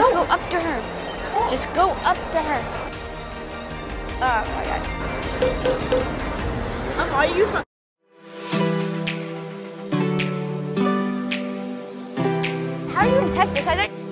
Just go up to her. Just go up to her. Oh my god. Um, are you from? How are you in Texas? I don't.